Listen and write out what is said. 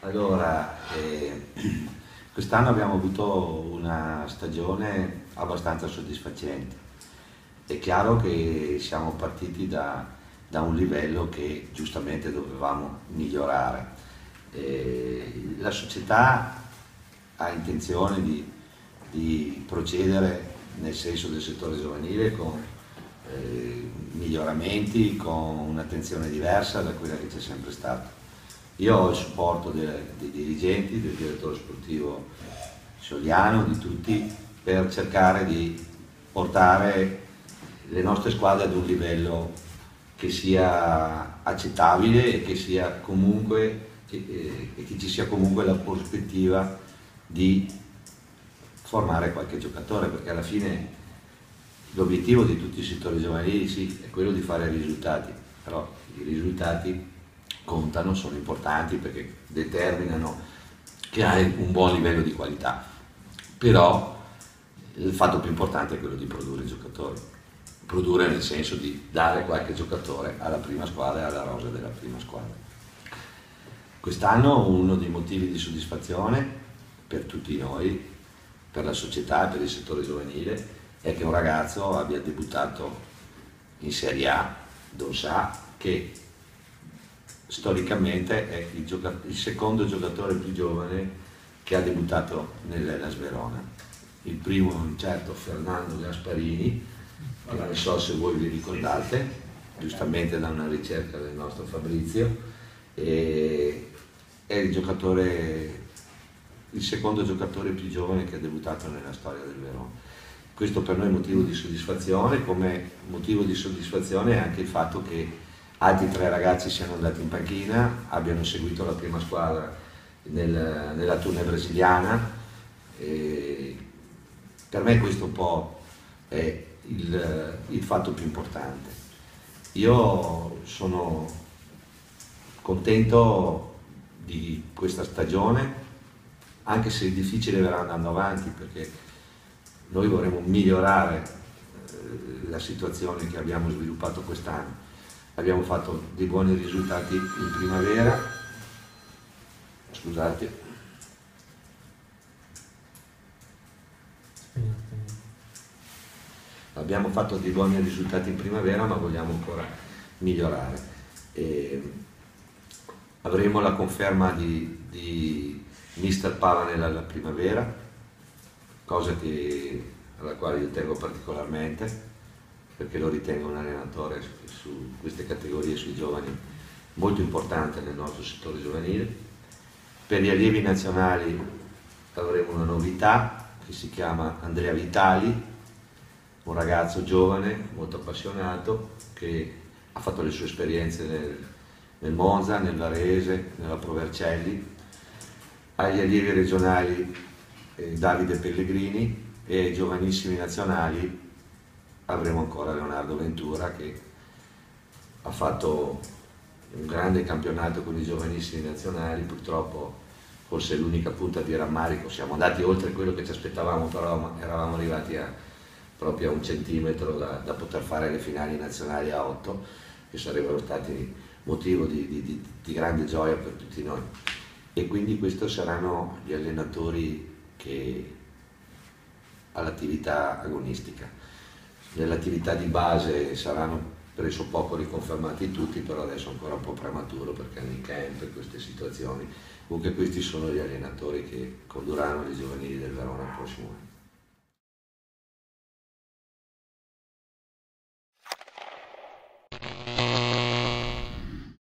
Allora, eh, quest'anno abbiamo avuto una stagione abbastanza soddisfacente. È chiaro che siamo partiti da, da un livello che giustamente dovevamo migliorare. Eh, la società ha intenzione di, di, procedere nel senso del settore giovanile con eh, miglioramenti, con un'attenzione diversa da quella che c'è sempre stata. Io ho il supporto dei, dei dirigenti, del direttore sportivo Soliano, di tutti, per cercare di portare le nostre squadre ad un livello che sia accettabile e che, sia comunque, che, eh, che ci sia comunque la prospettiva di formare qualche giocatore, perché alla fine l'obiettivo di tutti i settori giovanili sì, è quello di fare risultati, però i risultati contano, sono importanti perché determinano che hai un buon livello di qualità, però il fatto più importante è quello di produrre giocatori, produrre nel senso di dare qualche giocatore alla prima squadra e alla rosa della prima squadra. Quest'anno uno dei motivi di soddisfazione per tutti noi, per la società per il settore giovanile, è che un ragazzo abbia debuttato in Serie A, Don Sa, che storicamente è il, il, secondo giocatore più giovane che ha debuttato nell'Elas Verona. Il primo è un certo Fernando Gasparini, non so se voi vi ricordate, giustamente da una ricerca del nostro Fabrizio, è il, giocatore, il secondo giocatore più giovane che ha debuttato nella storia del Verona. Questo per noi è motivo di soddisfazione, come motivo di soddisfazione è anche il fatto che altri tre ragazzi siano andati in panchina, abbiano seguito la prima squadra nel, nella tournée brasiliana. E per me questo un po' è il, il fatto più importante. Io sono contento di questa stagione, anche se è difficile verrà andando avanti perché noi vorremmo migliorare eh, la situazione che abbiamo sviluppato quest'anno. Abbiamo fatto dei buoni risultati in primavera, scusate, abbiamo fatto dei buoni risultati in primavera ma vogliamo ancora migliorare. E avremo la conferma di, di Mister Pavanel alla primavera, cosa che, alla quale io tengo particolarmente perché lo ritengo un allenatore su, su queste categorie, sui giovani, molto importante nel nostro settore giovanile. Per gli allievi nazionali avremo una novità che si chiama Andrea Vitali, un ragazzo giovane, molto appassionato, che ha fatto le sue esperienze nel, nel Monza, nel Varese, nella Provercelli. Agli allievi regionali eh, Davide Pellegrini e ai giovanissimi nazionali avremo ancora Leonardo Ventura che ha fatto un grande campionato con i giovanissimi nazionali, purtroppo forse l'unica punta di rammarico, siamo andati oltre quello che ci aspettavamo, però eravamo arrivati a, proprio a un centimetro da, da, poter fare le finali nazionali a 8, che sarebbero stati motivo di, di, di grande gioia per tutti noi. E quindi questi saranno gli allenatori che all'attività agonistica. Nell'attività di base saranno preso poco riconfermati tutti, però adesso è ancora un po' prematuro perché hanno in camp e queste situazioni. Comunque questi sono gli allenatori che condurranno le giovanili del Verona il prossimo anno.